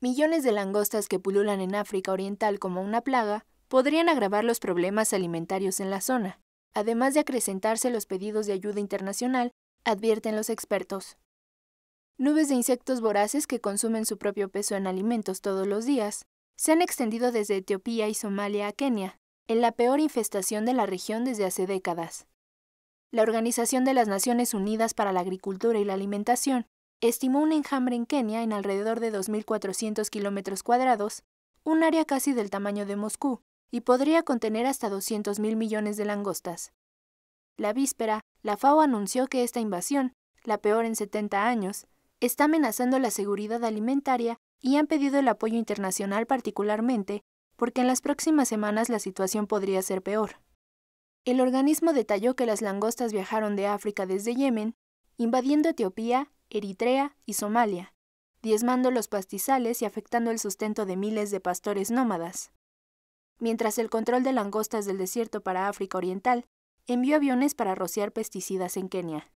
Millones de langostas que pululan en África Oriental como una plaga podrían agravar los problemas alimentarios en la zona, además de acrecentarse los pedidos de ayuda internacional, advierten los expertos. Nubes de insectos voraces que consumen su propio peso en alimentos todos los días se han extendido desde Etiopía y Somalia a Kenia, en la peor infestación de la región desde hace décadas. La Organización de las Naciones Unidas para la Agricultura y la Alimentación estimó un enjambre en Kenia en alrededor de 2.400 kilómetros cuadrados, un área casi del tamaño de Moscú, y podría contener hasta 200.000 millones de langostas. La víspera, la FAO anunció que esta invasión, la peor en 70 años, está amenazando la seguridad alimentaria y han pedido el apoyo internacional particularmente porque en las próximas semanas la situación podría ser peor. El organismo detalló que las langostas viajaron de África desde Yemen, invadiendo Etiopía, Eritrea y Somalia, diezmando los pastizales y afectando el sustento de miles de pastores nómadas. Mientras el control de langostas del desierto para África Oriental envió aviones para rociar pesticidas en Kenia.